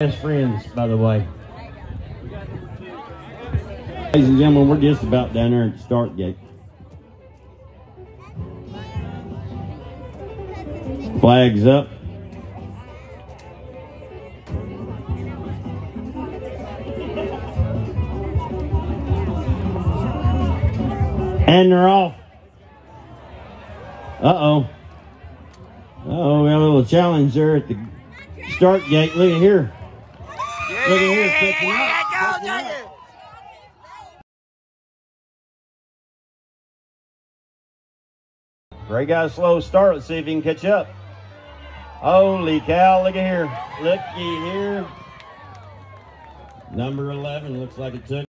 best friends, by the way. Ladies and gentlemen, we're just about down there at the start gate. Flags up. And they're off. Uh-oh. Uh-oh, we have a little challenge there at the start gate. Look at here. Look at catching up. slow start. Let's see if he can catch up. Holy cow, look at here. Looky here. Number 11 looks like it took